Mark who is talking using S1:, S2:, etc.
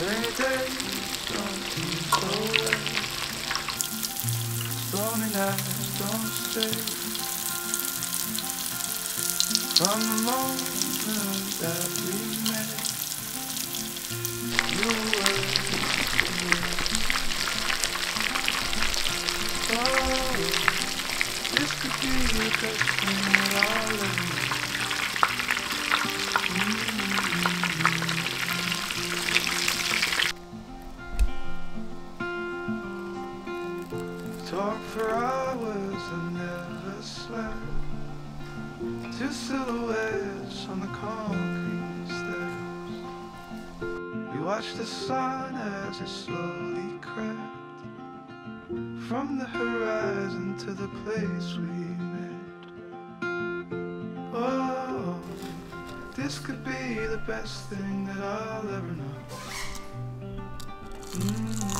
S1: days don't. Stormy nights don't. From the moment that we met, you were. Oh, this could be the Talk for hours and never slept. Two silhouettes on the concrete steps. We watched the sun as it slowly crept from the horizon to the place we met. Oh, this could be the best thing that I'll ever know. Mm.